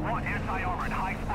want anti-armor and high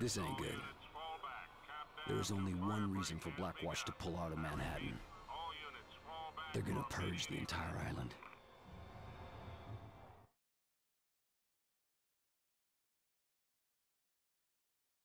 This ain't good. There is only one reason for Blackwatch to pull out of Manhattan. They're gonna purge the entire island.